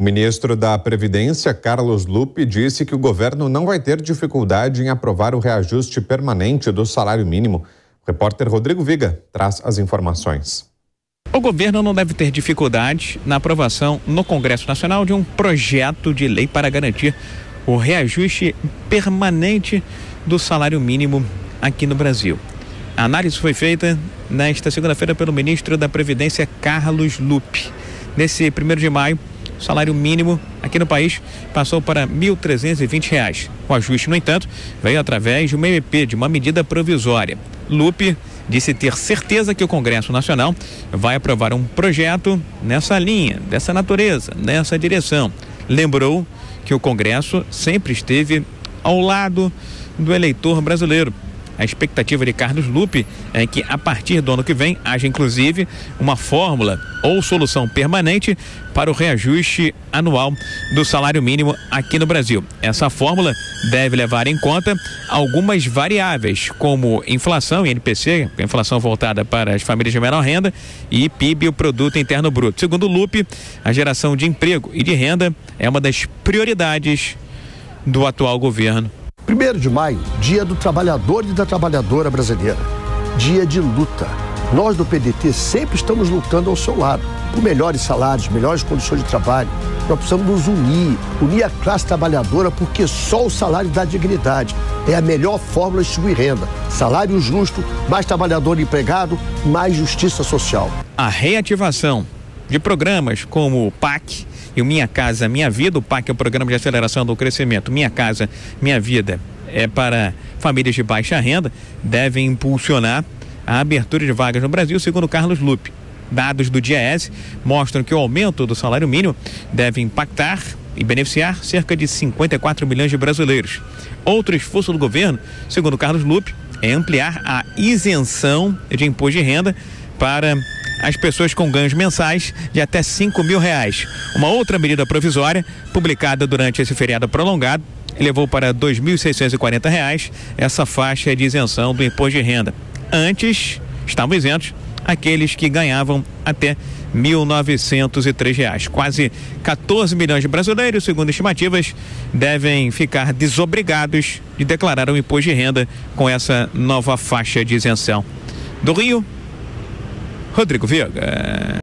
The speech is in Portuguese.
O ministro da Previdência, Carlos Lupe, disse que o governo não vai ter dificuldade em aprovar o reajuste permanente do salário mínimo. O repórter Rodrigo Viga traz as informações. O governo não deve ter dificuldade na aprovação no Congresso Nacional de um projeto de lei para garantir o reajuste permanente do salário mínimo aqui no Brasil. A análise foi feita nesta segunda-feira pelo ministro da Previdência, Carlos Lupe. Nesse primeiro de maio, o salário mínimo aqui no país passou para R$ 1.320. O ajuste, no entanto, veio através de uma MP, de uma medida provisória. Lupe disse ter certeza que o Congresso Nacional vai aprovar um projeto nessa linha, dessa natureza, nessa direção. Lembrou que o Congresso sempre esteve ao lado do eleitor brasileiro a expectativa de Carlos Lupe é que a partir do ano que vem haja inclusive uma fórmula ou solução permanente para o reajuste anual do salário mínimo aqui no Brasil. Essa fórmula deve levar em conta algumas variáveis, como inflação e NPC, inflação voltada para as famílias de menor renda, e PIB, o Produto Interno Bruto. Segundo o Lupe, a geração de emprego e de renda é uma das prioridades do atual governo 1 de maio, dia do trabalhador e da trabalhadora brasileira. Dia de luta. Nós do PDT sempre estamos lutando ao seu lado, por melhores salários, melhores condições de trabalho. Nós precisamos nos unir, unir a classe trabalhadora, porque só o salário dá dignidade. É a melhor fórmula de distribuir renda. Salário justo, mais trabalhador empregado, mais justiça social. A reativação de programas como o PAC e o Minha Casa Minha Vida, o PAC é o Programa de Aceleração do Crescimento, Minha Casa Minha Vida é para famílias de baixa renda, devem impulsionar a abertura de vagas no Brasil, segundo Carlos Lupe. Dados do DIES mostram que o aumento do salário mínimo deve impactar e beneficiar cerca de 54 milhões de brasileiros. Outro esforço do governo, segundo Carlos Lupe, é ampliar a isenção de imposto de renda para as pessoas com ganhos mensais de até 5 mil reais. Uma outra medida provisória, publicada durante esse feriado prolongado, levou para R$ 2.640 essa faixa de isenção do imposto de renda. Antes, estavam isentos aqueles que ganhavam até R$ 1.903. Quase 14 milhões de brasileiros, segundo estimativas, devem ficar desobrigados de declarar o imposto de renda com essa nova faixa de isenção. Do Rio, Rodrigo Viega.